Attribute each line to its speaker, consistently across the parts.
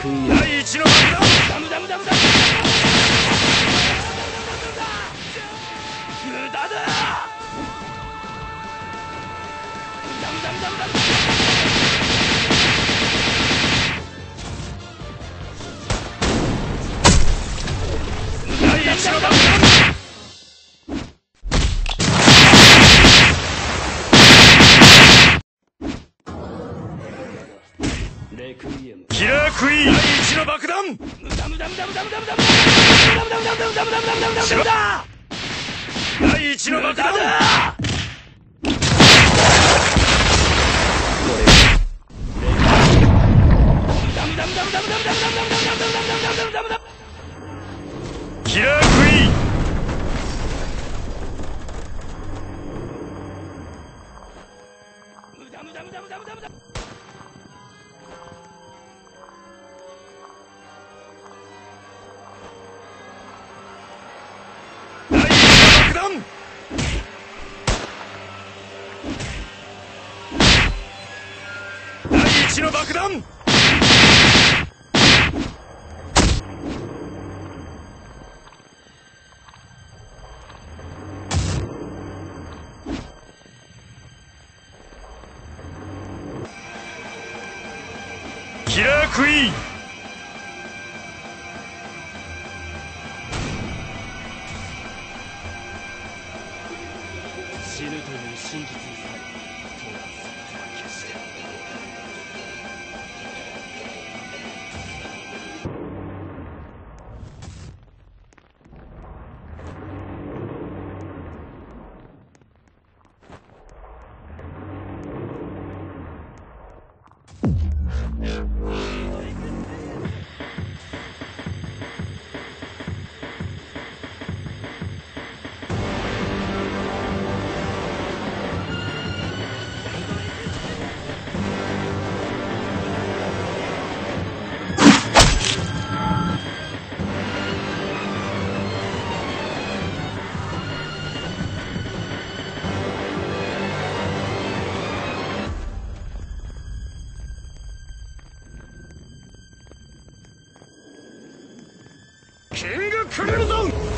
Speaker 1: Peace.
Speaker 2: キラークイーン。第の爆弾第一の爆弾。キラー爆弾！キラークイーン！
Speaker 1: 君がくれるぞ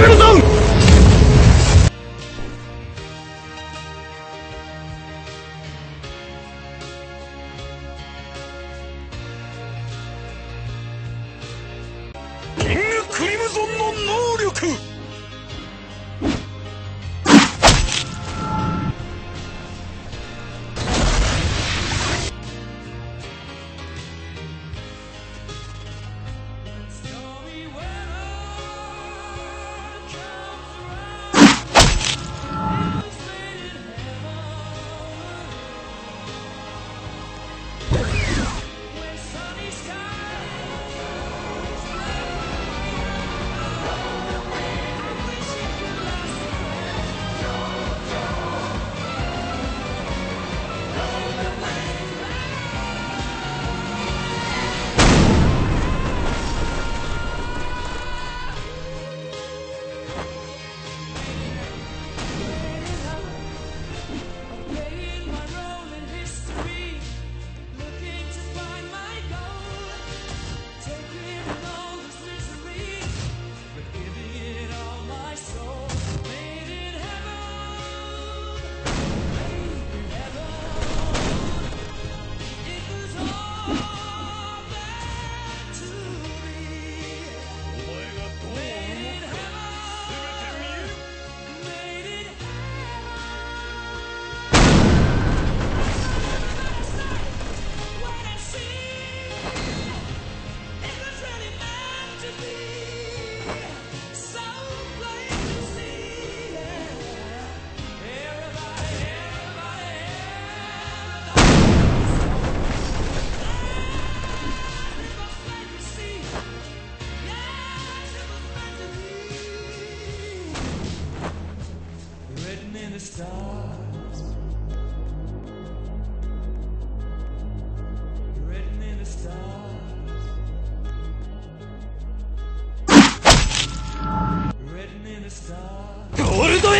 Speaker 1: るぞ！
Speaker 2: キング・クリムゾンの能力！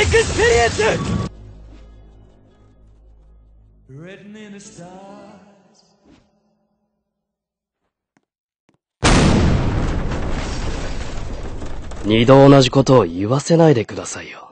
Speaker 1: エクスペリエンス
Speaker 3: Written in the stars.
Speaker 2: 二度同じことを言わせないでくださいよ。